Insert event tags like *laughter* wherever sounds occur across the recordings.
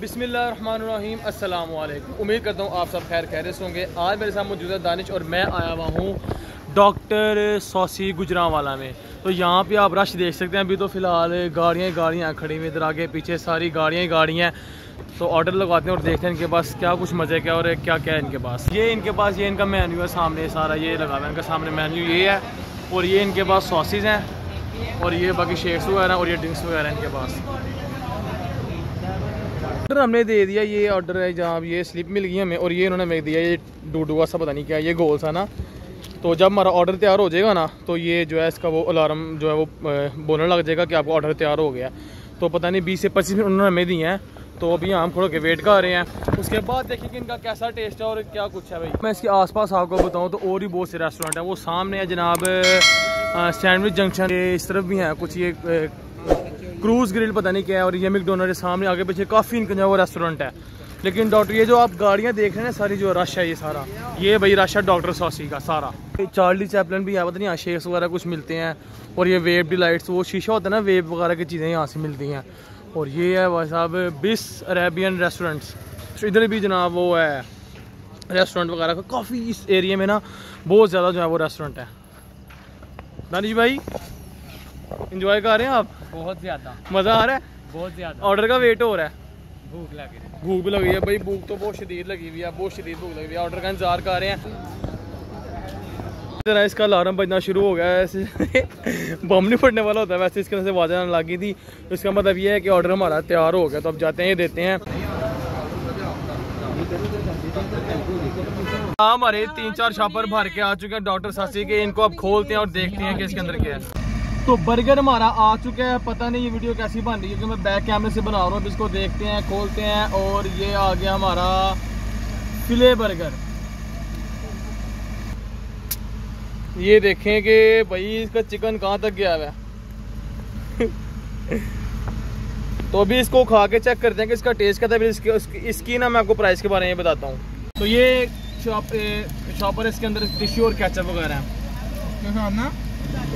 बिसमीम अस्सलाम वालेकुम उम्मीद करता हूँ आप सब खैर खैर से होंगे। आज मेरे साथ मौजूद है दानिश और मैं आया हुआ हूँ डॉक्टर सौसी गुजरावाला में। तो यहाँ पे आप रश देख सकते हैं। अभी तो फ़िलहाल गाड़ियाँ गाड़ियाँ खड़ी हुई इधर आगे, पीछे सारी गाड़ियाँ ही गाड़ियाँ तो ऑर्डर लगवाते हैं और देखते हैं इनके पास क्या कुछ मज़े क्या और क्या क्या है इनके पास। ये इनके पास, ये इनका मेन्यू है सामने सारा। ये लगा हुआ है इनका सामने मेन्यू ये है और ये इनके पास सॉसेज हैं और ये बाकी शेक्स वगैरह और ये ड्रिंक्स वगैरह इनके पास। ऑर्डर हमने दे दिया, ये ऑर्डर है, जहाँ ये स्लिप मिल गई हमें, और ये उन्होंने हमें दिया, ये डूडू सा पता नहीं क्या, ये गोल सा ना। तो जब हमारा ऑर्डर तैयार हो जाएगा ना तो ये जो है इसका वो अलार्म जो है वो बोलने लग जाएगा कि आपका ऑर्डर तैयार हो गया। तो पता नहीं, बीस से पच्चीस मिनट उन्होंने हमें दिए हैं। तो अभी हम खड़ो के वेट कर रहे हैं। उसके बाद देखिए कि इनका कैसा टेस्ट है और क्या कुछ है भाई। मैं इसके आसपास आपको बताऊँ तो और भी बहुत से रेस्टोरेंट हैं। वो सामने है जनाब सैंडविच जंक्शन इस तरफ़ भी हैं, कुछ ये क्रूज ग्रिल पता नहीं क्या है और ये मैकडोनल्ड सामने, आगे पीछे काफ़ी इनका जो रेस्टोरेंट है। लेकिन डॉक्टर, ये जो आप गाड़ियाँ देख रहे हैं सारी जो रश है ये सारा, ये भाई रश है डॉक्टर सॉसी का सारा। चार्ली चैपलन भी है, पता नहीं यहाँ शेक्स वगैरह कुछ मिलते हैं, और ये वेब डिलाइट्स वो शीशा होता है ना वेब वगैरह की चीज़ें यहाँ से मिलती हैं। और ये है भाई साहब, बिस अरेबियन रेस्टोरेंट्स। तो इधर भी जनाब वो है, रेस्टोरेंट वगैरह का, काफ़ी इस एरिए में ना, बहुत ज़्यादा जो है वो रेस्टोरेंट है। दानिश भाई इंजॉय कर रहे हैं आप? बहुत ज़्यादा। मज़ा आ रहा है? बहुत ज़्यादा। ऑर्डर का वेट हो रहा है। भूख लगी भूख भी लगी है भाई भूख तो बहुत शदीद लगी हुई है बहुत शदीद भूख लगी हुई है। ऑर्डर का इंतज़ार कर रहे हैं। जरा इसका अलार्म बजना शुरू हो गया है। ऐसे *laughs* बम नहीं फटने वाला होता है। वैसे इसके से आवाज़ आने लगी थी। इसका मतलब ये है कि ऑर्डर हमारा तैयार हो गया तो अब जाते हैं ये देते हैं। हाँ हमारे तीन चार शापर भर के आ चुके हैं। डॉक्टर सासी के इनको अब खोलते हैं और देखते हैं कि इसके अंदर क्या है। तो बर्गर हमारा आ चुका है। पता नहीं ये वीडियो कैसी बन रही है क्योंकि मैं बैक कैमरे से बना रहा हूँ। अब इसको देखते हैं खोलते हैं और ये आ गया हमारा फिले बर्गर ये देखें कि भाई इसका चिकन कहाँ तक गया है। *laughs* तो अभी इसको खा के चेक करते हैं कि इसका टेस्ट क्या था इसकी, इसकी ना मैं आपको प्राइस के बारे में बताता हूँ। तो ये शॉप शॉपर इसके अंदर टिश्यू और कैचअप वगैरह है। ना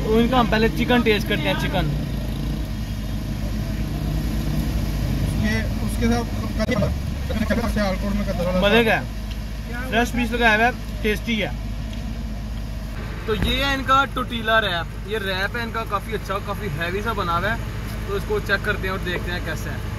तो इनका हम पहले चिकन टेस्ट करते हैं चिकन। उसके उसके साथ फ्रेश पीस लगाया हुआ है। टेस्टी है तो ये है इनका टोटीला रैप ये रैप है इनका काफ़ी अच्छा काफ़ी हैवी सा बना हुआ है। तो इसको चेक करते हैं और देखते हैं कैसे है।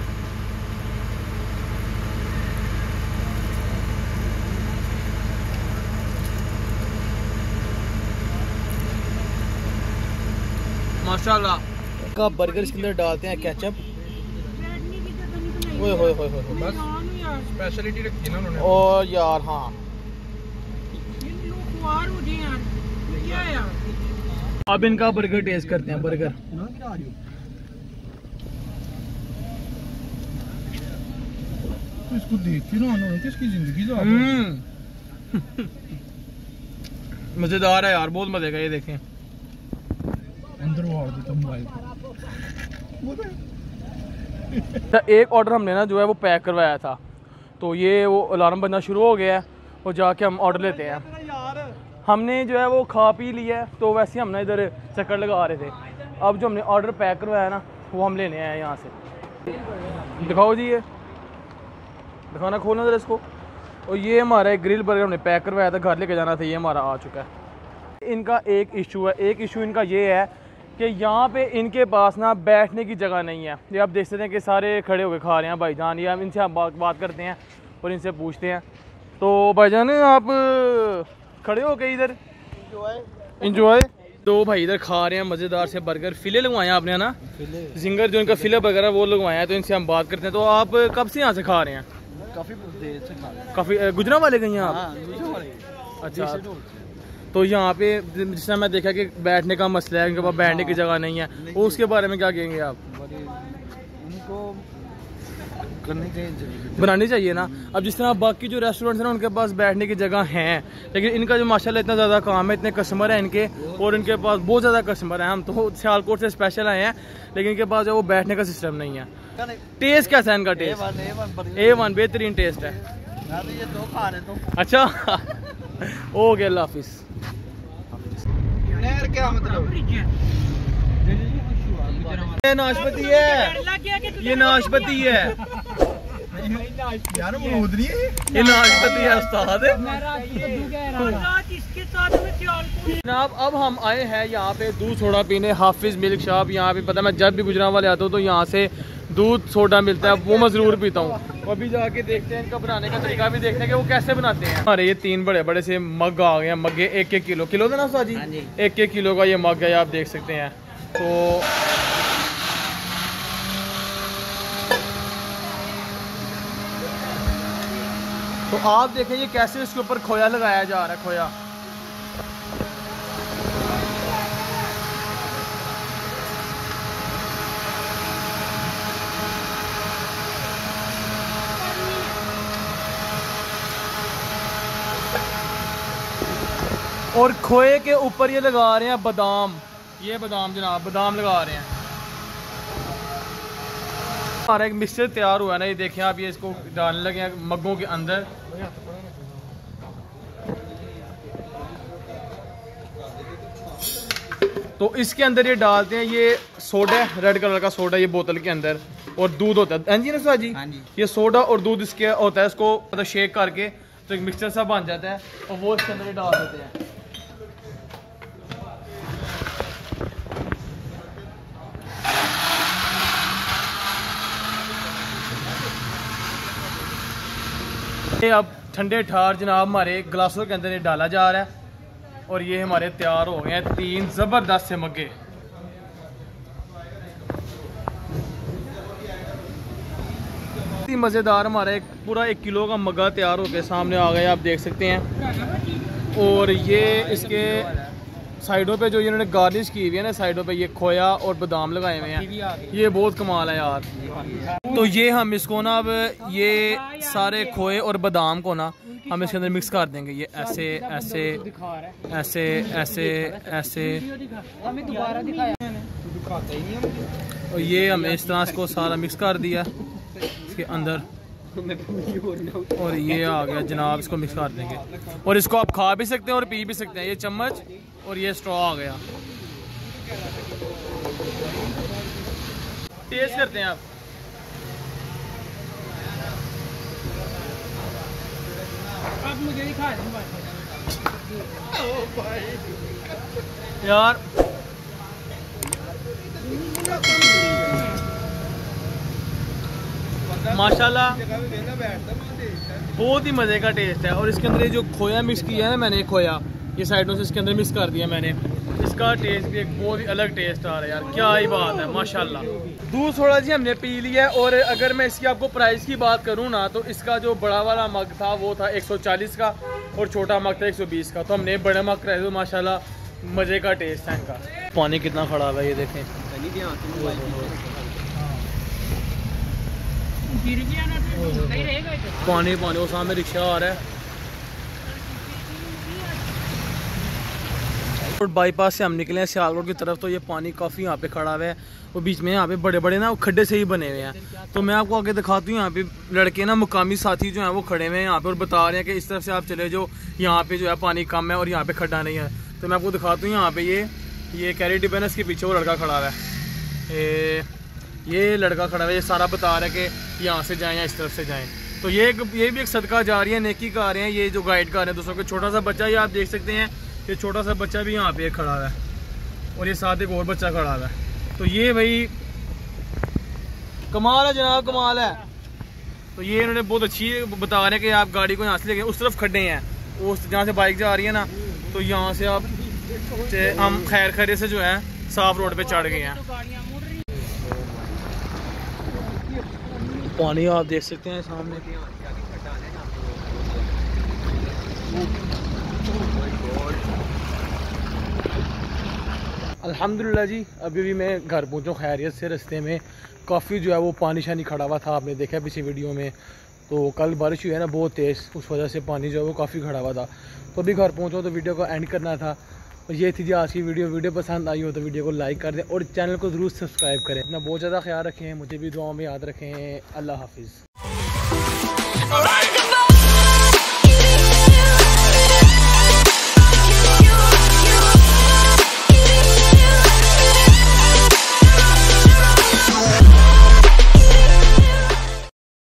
माशाल्लाह। का बर्गर इसके अंदर डालते हैं केचप ओए होए होए होए बस स्पेशलिटी रखी ना उन्होंने। और यार हाँ। अब इनका बर्गर टेस्ट करते हैं बर्गर इसको देख के ना उन्होंने किसकी ज़िंदगी जा *laughs* मज़ेदार है यार बहुत मज़े का ये देखें। अंदर वाड़ देता मोबाइल। तो एक ऑर्डर हमने ना जो है वो पैक करवाया था। तो ये वो अलार्म बनना शुरू हो गया है और जाके हम ऑर्डर लेते हैं। हमने जो है वो खा पी लिया है तो वैसे हम ना इधर चक्कर लगा रहे थे। अब जो हमने ऑर्डर पैक करवाया ना, वो हम लेने आए यहाँ से। दिखाओ जी ये। दिखाना खोलना जरा इसको। और ये हमारा एक ग्रिल बर्गर हमने पैक करवाया था, घर लेके जाना था, ये हमारा आ चुका है। इनका एक इशू है, एक इशू इनका ये है कि यहाँ पे इनके पास ना बैठने की जगह नहीं है। ये आप देख सकते हैं कि सारे खड़े होकर खा रहे हैं भाईजान। या इनसे हम बात बात करते हैं और इनसे पूछते हैं। तो भाईजान आप खड़े हो गए इधर? इंजॉय तो भाई इधर खा रहे हैं मज़ेदार से बर्गर। फिले लगवाए हैं आपने ना? जिंगर जो इनका फिले वगैरह वो लगवाया है तो इनसे हम बात करते हैं। तो आप कब से यहाँ से खा रहे हैं? काफ़ी देर से खा काफ़ी गुजरा वाले गए हैं आप? हाँ, अच्छा। तो यहाँ पे जिस तरह मैं देखा कि बैठने का मसला है उनके पास बैठने की जगह नहीं है वो उसके बारे में क्या कहेंगे आप? उनको करनी चाहिए बनानी चाहिए ना। अब जिस तरह बाकी जो रेस्टोरेंट्स हैं ना उनके पास बैठने की जगह हैं लेकिन इनका जो माशाल्लाह इतना ज़्यादा काम है इतने कस्टमर हैं इनके और इनके पास बहुत ज़्यादा कस्टमर हैं। हम तो सियालकोट से स्पेशल आए हैं लेकिन इनके पास जो वो बैठने का सिस्टम नहीं है। टेस्ट कैसा है इनका टेस्ट ए वन बेहतरीन टेस्ट है तो। अच्छा। *laughs* ओके अल्लाह हाफिज़। नहर क्या मतलब? ये नाशपति है। ये नाशपति है। यार अमरूद नहीं है ये? नाशपति है उस्ताद। जनाब अब हम आए हैं यहाँ पे दूध सोडा पीने हाफिज मिल्क शॉप। यहाँ पे पता है मैं जब भी गुजरा वाले आता हूँ तो यहाँ से दूध सोडा मिलता है वो मैं ज़रूर पीता हूँ। अभी जाके देखते हैं इनका बनाने का तरीका भी देखते हैं कि वो कैसे बनाते हैं। हमारे ये तीन बड़े बड़े से मग आ गए हैं मग्गे एक एक किलो। किलो देना उस्ताद जी हाँ जी। एक एक किलो का ये मग है आप देख सकते हैं। तो तो आप देखें ये कैसे इसके ऊपर खोया लगाया जा रहा है खोया। और खोए के ऊपर ये लगा रहे हैं बादाम। ये बादाम जनाब बादाम लगा रहे हैं। हमारा एक मिक्सचर तैयार हुआ है ना ये देखें आप ये इसको डालने लगे हैं मग्गों के अंदर। तो इसके अंदर ये डालते हैं ये सोडा है रेड कलर का सोडा ये बोतल के अंदर और दूध होता है। हाँ जी ना जी? हाँ जी। ये सोडा और दूध इसके होता है इसको मतलब शेक करके तो एक मिक्सचर सा बन जाता है और वो इसके अंदर ये डाल देते हैं। ये अब ठंडे ठार जनाब हमारे ग्लासों के अंदर ये डाला जा रहा है और ये हमारे तैयार हो गए हैं तीन ज़बरदस्त से मगे मज़ेदार हमारा एक पूरा एक किलो का मगा तैयार हो गया सामने आ गया, आप देख सकते हैं। और ये इसके साइडों पे जो इन्होंने गार्निश की हुई है ना, साइडों पे ये खोया और बादाम लगाए हुए हैं। ये बहुत कमाल है यार। तो ये हम इसको ना अब ये सारे खोए और बादाम को ना हम इसके अंदर मिक्स कर देंगे। ये ऐसे ऐसे ऐसे ऐसे ऐसे। और ये हमने इस तरह इसको सारा मिक्स कर दिया इसके अंदर। और ये आ गया जनाब, इसको मिक्स कर देंगे। और इसको आप खा भी सकते हैं और पी भी सकते हैं। ये चम्मच और ये स्ट्रॉ आ गया। टेस्ट करते हैं आप। यार। माशाल्लाह। बहुत ही मज़े का टेस्ट है। और इसके अंदर ये जो खोया मिक्स किया है ना मैंने खोया। ये साइडों से इसके अंदर मिक्स कर दिया मैंने। इसका टेस्ट भी एक बहुत ही अलग टेस्ट आ रहा है यार क्या ही बात है माशाल्लाह। दूध थोड़ा जी हमने पी लिया है और अगर मैं इसकी आपको प्राइस की बात करूँ ना तो इसका जो बड़ा वाला मग था वो था 140 का और छोटा मग था 120 का। तो हमने बड़े मग कराए तो माशाल्लाह मज़े का टेस्ट है इनका। पानी कितना खड़ा हुआ है ये देखें। पानी पानी वो सामने रिक्शा आ रहा है। और बाईपास से हम निकले हैं, सियालकोट की तरफ़ तो ये पानी काफ़ी यहाँ पे खड़ा हुआ है। और बीच में यहाँ पे बड़े बड़े ना खड्डे से ही बने हुए हैं। तो मैं आपको आगे दिखाती हूँ, यहाँ पे लड़के ना, मुकामी साथी जो हैं, वो खड़े हुए हैं यहाँ पे और बता रहे हैं कि इस तरफ़ से आप चले जो यहाँ पे जो है पानी कम है और यहाँ पे खड्डा नहीं है। तो मैं आपको दिखाती हूँ, यहाँ पे ये ये कैरी डिपेनस के पीछे वो लड़का खड़ा हुआ है। ये लड़का खड़ा हुआ है, ये सारा बता रहा है कि यहाँ से जाएँ या इस तरफ़ से जाएँ। तो ये एक, ये भी एक सदका जा रही है, नेकी का आ रहे हैं, ये जो गाइड कर रहे हैं दूसरों के छोटा सा बच्चा, ये आप देख सकते हैं ये छोटा सा बच्चा भी यहाँ पे खड़ा हुआ है और ये साथ एक और बच्चा खड़ा हुआ है। तो ये भाई कमाल है जनाब, कमाल है। तो ये इन्होंने बहुत अच्छी बता रहे हैं कि आप गाड़ी को यहाँ से लेके उस तरफ़ खड़े हैं। उस जहाँ से बाइक जा रही है ना तो यहाँ से आप हम खैर खैरे से जो है, साफ़ रोड पे चढ़ गए हैं। पानी आप देख सकते हैं सामने। अल्हम्दुलिल्लाह जी, अभी भी मैं घर पहुँचा, खैरियत से रस्ते में। काफ़ी जो है वो पानी शानी खड़ा हुआ था, आपने देखा पीछे वीडियो में। तो कल बारिश हुई है ना, बहुत तेज़, उस वजह से पानी जो है वो काफ़ी खड़ा हुआ था। तो अभी घर पहुँचा तो वीडियो को एंड करना था। और ये थी जी आज की वीडियो। वीडियो पसंद आई हो तो वीडियो को लाइक कर दें और चैनल को ज़रूर सब्सक्राइब करें। अपना बहुत ज़्यादा ख्याल रखें, मुझे भी दुआओं में याद रखें। अल्लाह हाफिज़.